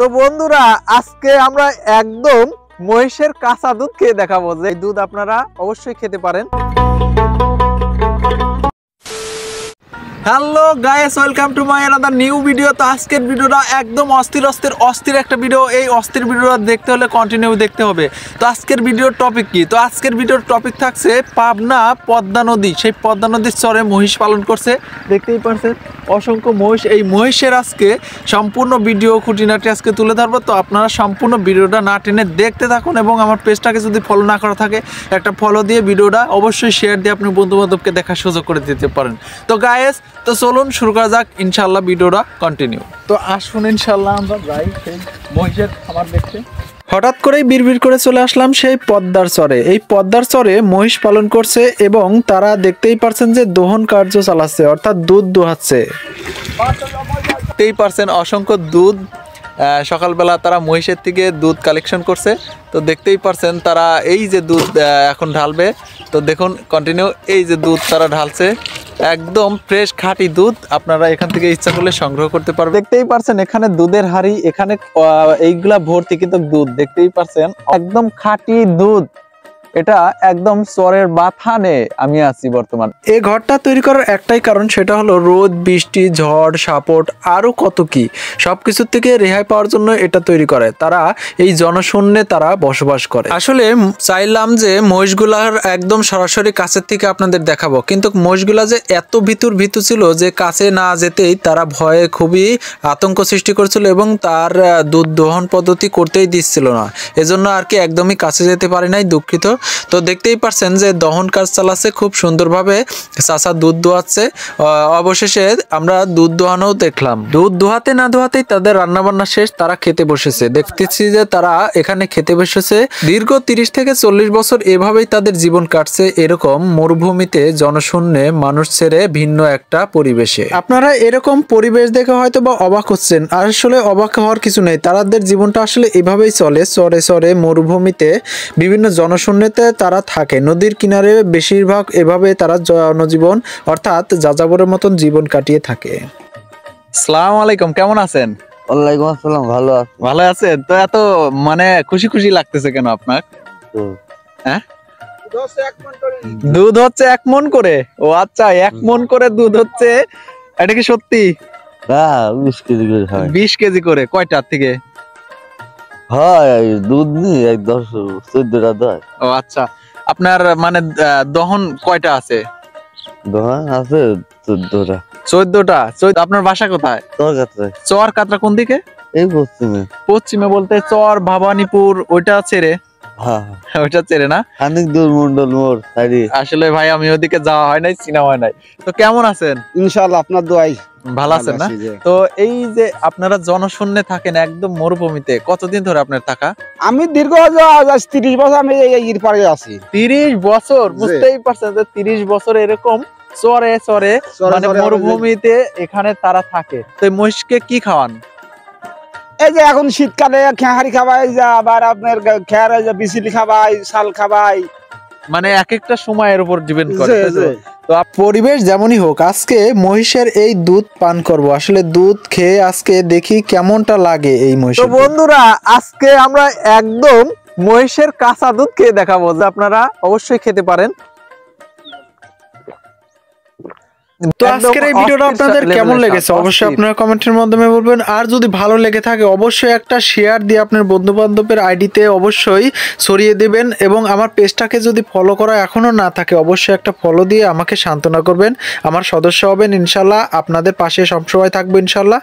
তো বন্ধুরা, আজকে আমরা একদম মহিষের কাঁচা দুধ খেয়ে দেখাবো। যে দুধ আপনারা অবশ্যই খেতে পারেন। Hello guys welcome to my another new video তো আজকের ভিডিওটা একদম অস্থির অস্থির অস্থির একটা ভিডিও এই অস্থির ভিডিওটা দেখতে হলে কন্টিনিউ দেখতে হবে। তো আজকের ভিডিওর টপিক কি? তো আজকের ভিডিওর টপিক থাকছে পাবনা পদ্মা নদী। সেই পদ্মা নদীর চরে মহিষ পালন করছে। দেখতেই পারছেন, অসংখ্য মহিষ। এই মহিষের আজকে সম্পূর্ণ ভিডিও খুঁটিনাটি আজকে তুলে ধরবো। তো আপনারা সম্পূর্ণ ভিডিওটা না টেনে দেখতে থাকুন এবং আমার পেজটাকে যদি ফলো না করা থাকে, একটা ফলো দিয়ে ভিডিওটা অবশ্যই শেয়ার দিয়ে আপনি বন্ধু বান্ধবকে দেখার সুযোগ করে দিতে পারেন। তো গায়েস তো চলুন শুরু করা যাক ইনশাল্লাহ ভিডিওটা কন্টিনিউ তো আসুন ইনশাল্লাহ আমরা যাই সেই মহিষের খাবার দেখতে। হঠাৎ করেই বিড়বিড় করে চলে আসলাম সেই পদ্মার চরে। এই পদ্মার চরে মহিষ পালন করছে এবং তারা দেখতেই পারছেন যে দোহন কার্য চালাচ্ছে অর্থাৎ দুধ দোহাচ্ছে। দেখতেই পারছেন অসংখ্য দুধ সকালবেলা তারা মহিষের থেকে দুধ কালেকশন করছে। তো দেখতেই পারছেন তারা এই যে দুধ এখন ঢালবে। তো দেখুন কন্টিনিউ এই যে দুধ তারা ঢালছে। একদম ফ্রেশ খাঁটি দুধ। আপনারা এখান থেকে ইচ্ছা করলে সংগ্রহ করতে পারবেন। দেখতেই পারছেন, এখানে দুধের হাড়ি, এখানে এইগুলা ভর্তি কিন্তু দুধ। দেখতেই পারছেন, একদম খাঁটি দুধ। এটা একদম চরের বাথানে আমি আছি বর্তমান। এই ঘরটা তৈরি করার একটাই কারণ সেটা হলো রোদ, বৃষ্টি, ঝড় সাপট আরও কত কি। সবকিছুর থেকে রেহাই পাওয়ার জন্য এটা তৈরি করে। তারা এই জনশূন্যে তারা বসবাস করে। আসলে চাইলাম যে মহিষগুলার একদম সরাসরি কাছের থেকে আপনাদের দেখাবো। কিন্তু মহিষগুলা যে এত ভিতর ভিতু ছিল যে কাছে না যেতেই তারা ভয়ে খুবই আতঙ্ক সৃষ্টি করছিল এবং তার দুধ দহন পদ্ধতি করতেই দিচ্ছিল না। এজন্য আর কি একদমই কাছে যেতে পারি নাই, দুঃখিত। তো দেখতেই পারছেন যে দহন কাজ চালাচ্ছে, খুব সুন্দরভাবে চাষা দুধ দোয়াচ্ছে। অবশেষে আমরা দুধ দোহানোও দেখলাম। দুধ দোহাতে না দোহাতেই তাদের রান্না বান্না শেষ, তারা খেতে বসেছে। দেখতেছি যে তারা এখানে খেতে বসেছে। দীর্ঘ তিরিশ থেকে চল্লিশ বছর এভাবেই তাদের জীবন কাটছে এরকম মরুভূমিতে জনশূন্যে মানুষ ছেড়ে ভিন্ন একটা পরিবেশে। আপনারা এরকম পরিবেশ দেখে হয়তো বা অবাক হচ্ছেন আসলে অবাক হওয়ার কিছু নেই। তাদের জীবনটা আসলে এভাবেই চলে, চরে চরে মরুভূমিতে বিভিন্ন জনশূন্যতে তারা থাকে। নদীর কিনারে বেশিরভাগ এভাবে তারা জনজীবন অর্থাৎ যাযাবরের মতন জীবন কাটিয়ে থাকে। সালাম আলাইকুম কেমন আছেন? ওয়ালাইকুম আসসালাম ভালো আছি। ভালো আছেন? তো এত মানে খুশি খুশি লাগতেছে কেন আপনার? তো। দুধ হচ্ছে এক মন করে ও আচ্ছা এক মন করে দুধ হচ্ছে এটা কি সত্যি? হ্যাঁ বিশ কেজি করে হয় বিশ কেজি করে কয়টার থেকে? হয় দুধ নি এক দশ চোদ্দটা দয়। ও আচ্ছা। আপনার মানে দহন কয়টা আছে? দোকান আছে চোদ্দটা। চোদ্দটা? চোদ্দ আপনার বাসা কোথায়? তোর কাছে চর কাতরা কোন দিকে? এই পশ্চিমে। পশ্চিমে বলতে চর ভবানীপুর ওইটা ছেড়ে হ্যাঁ। ওইটা ছেড়ে না? খানিক দূর মন্ডল মোড় আসলে ভাই আমি ওদিকে যাওয়া হয় নাই চিনা হয় নাই। তো কেমন আছেন? ইনশাআল্লাহ আপনার দোয়াই। ভালো আছেন না? তো এই যে আপনারা জনশূন্যে থাকেন একদম মরুভূমিতে কতদিন ধরে আপনার থাকা? আমি দীর্ঘ তিরিশ বছর আমি এই পারে আছি। তিরিশ বছর? বুঝতেই পারছেন যে তিরিশ বছর এরকম চরে চরে মানে মরুভূমিতে এখানে তারা থাকে। তো মহিষকে কি খাওয়ান? এই যে এখন শীতকালে খেহারি খাবাই যা আবার আপনার খেয়ার যে বিচিলি খাবাই শাল খাবাই। মানে এক একটা সময়ের উপর ডিপেন্ড করে তো? পরিবেশ যেমনই হোক আজকে মহিষের এই দুধ পান করব আসলে দুধ খেয়ে আজকে দেখি কেমনটা লাগে এই মহিষ তো বন্ধুরা আজকে আমরা একদম মহিষের কাঁচা দুধ খেয়ে দেখাবো যে আপনারা অবশ্যই খেতে পারেন তো আজকের এই ভিডিওটা আপনাদের কেমন লেগেছে? অবশ্যই আপনারা কমেন্টের মাধ্যমে বলবেন। আর যদি ভালো লেগে থাকে অবশ্যই একটা শেয়ার দিয়ে আপনার বন্ধু বান্ধবের আইডিতে অবশ্যই ছড়িয়ে দিবেন এবং আমার পেজটাকে যদি ফলো করা এখনও না থাকে অবশ্যই একটা ফলো দিয়ে আমাকে সান্ত্বনা করবেন। আমার সদস্য হবেন ইনশাল্লাহ। আপনাদের পাশে সবসময় থাকব ইনশাল্লাহ।